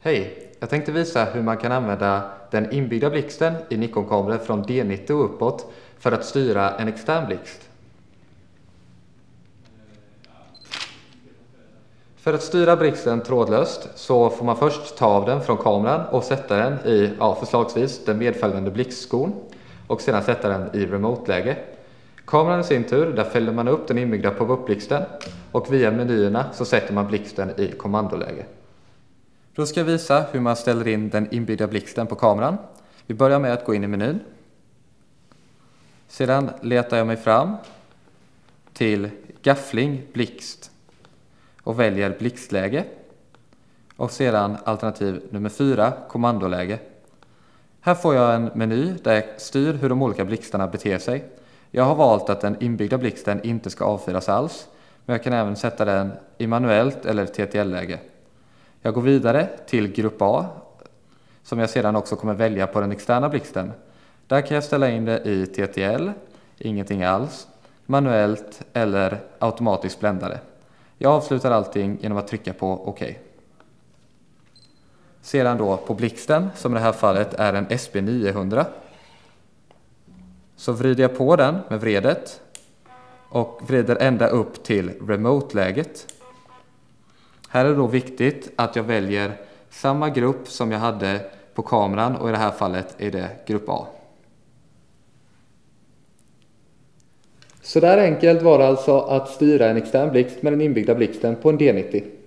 Hej! Jag tänkte visa hur man kan använda den inbyggda blixten i Nikon-kameror från D90 och uppåt för att styra en extern blixt. För att styra blixten trådlöst så får man först ta av den från kameran och sätta den i ja, förslagsvis den medföljande blixtskon och sedan sätta den i remote-läge. Kameran i sin tur, där fäller man upp den inbyggda pop-up-blixten och via menyerna så sätter man blixten i kommandoläge. Då ska jag visa hur man ställer in den inbyggda blixten på kameran. Vi börjar med att gå in i menyn. Sedan letar jag mig fram till gaffling blixt och väljer blixtläge. Och sedan alternativ nummer 4, kommandoläge. Här får jag en meny där jag styr hur de olika blixtarna beter sig. Jag har valt att den inbyggda blixten inte ska avfyras alls, men jag kan även sätta den i manuellt eller TTL-läge. Jag går vidare till grupp A, som jag sedan också kommer välja på den externa blixten. Där kan jag ställa in det i TTL, ingenting alls, manuellt eller automatiskt bländare. Jag avslutar allting genom att trycka på OK. Sedan då på blixten, som i det här fallet är en SB900. Så vrider jag på den med vredet och vrider ända upp till remote-läget. Här är det då viktigt att jag väljer samma grupp som jag hade på kameran och i det här fallet är det grupp A. Så där enkelt var det alltså att styra en extern blixt med den inbyggda blixten på en D90.